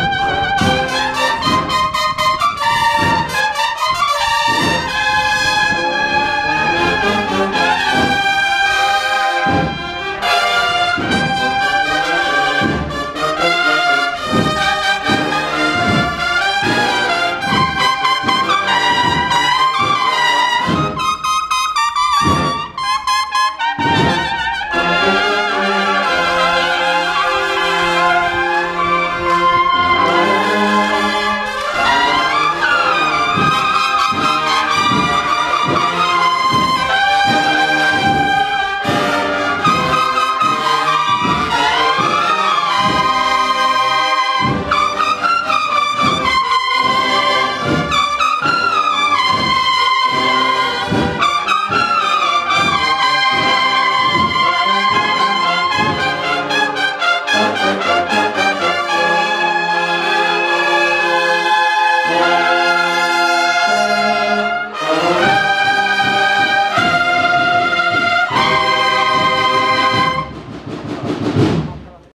Bye.